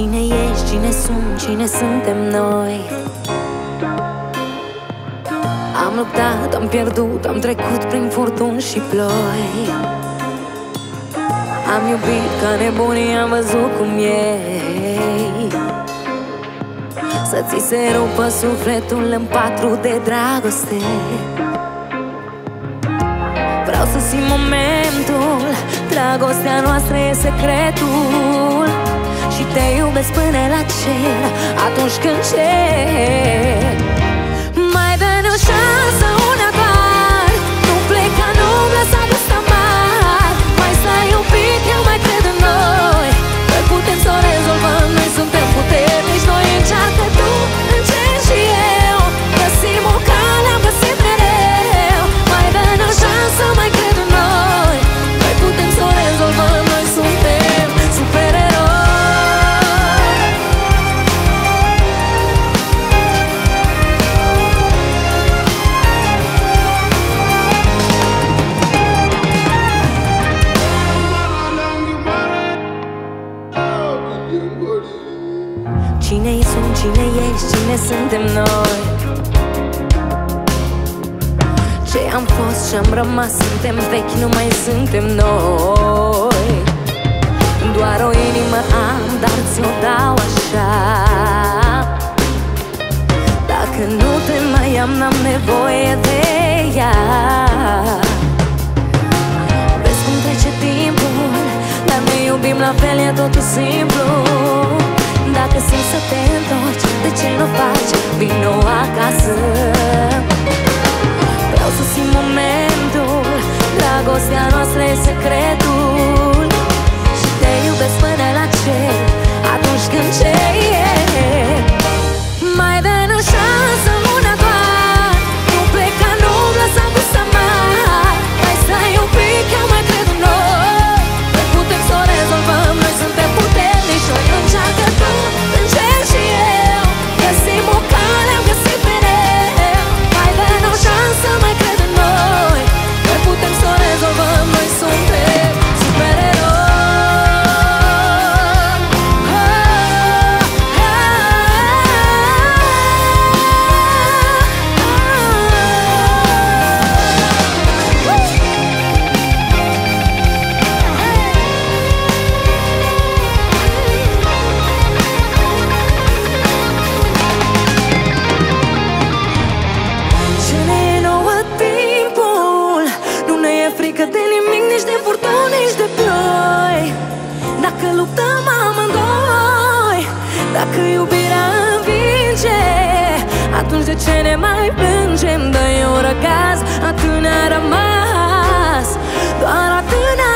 Cine ești, cine sunt, cine suntem noi? Am luptat, am pierdut, am trecut prin furtuni și ploi. Am iubit ca nebunii, am văzut cum e Să ți se rupă sufletul în patru de dragoste. Vreau să simt momentul Dragostea noastră e secretul Și te iubesc până la cer Atunci când cer Mai dă-ne o șansă, cine sunt, cine ești, cine suntem noi. Ce am fost și am rămas, suntem vechi, nu mai suntem noi. Doar o inimă am, dar ți-o dau așa. Dacă nu te mai am, n-am nevoie de ea. Vezi cum trece timpul Dar ne iubim la fel, e totul simplu. Dacă simți să te întorci. De ce nu faci? Vino acasă. Vreau să simt momentul. Dragostea noastră e secretul. Și te iubesc până la cer. Atunci când cer frică de nimic, nici de furtuni, nici de ploi Dacă luptăm amândoi Dacă iubirea învinge Atunci de ce ne mai plângem? Dă-i un răgaz, atât ne-a rămas Doar atât ne-a